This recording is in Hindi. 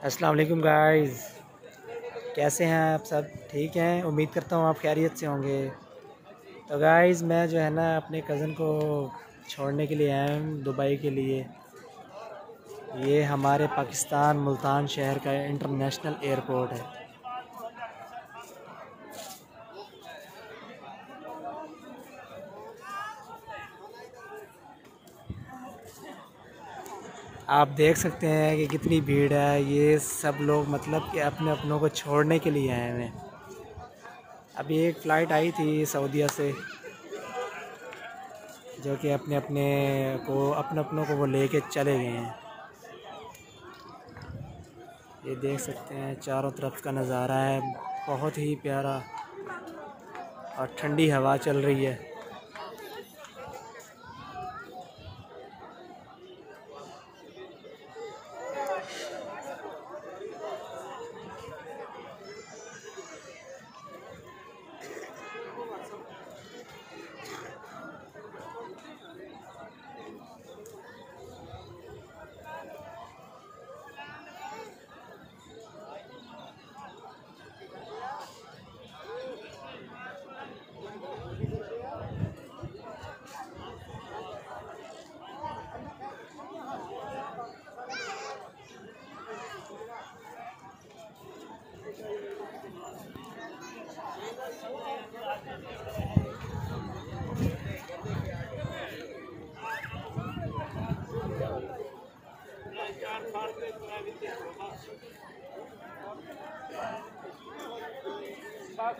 अस्सलाम वालेकुम गाइस। कैसे हैं आप सब? ठीक हैं? उम्मीद करता हूँ आप खैरियत से होंगे। तो गाइस, मैं जो है ना अपने कज़न को छोड़ने के लिए आया हूँ, दुबई के लिए। ये हमारे पाकिस्तान मुल्तान शहर का इंटरनेशनल एयरपोर्ट है। आप देख सकते हैं कि कितनी भीड़ है। ये सब लोग मतलब कि अपने अपनों को छोड़ने के लिए आए हैं। अभी एक फ़्लाइट आई थी सऊदीया से, जो कि अपने अपने को, अपने अपनों को वो लेके चले गए हैं। ये देख सकते हैं, चारों तरफ़ का नज़ारा है, बहुत ही प्यारा और ठंडी हवा चल रही है। 八あ、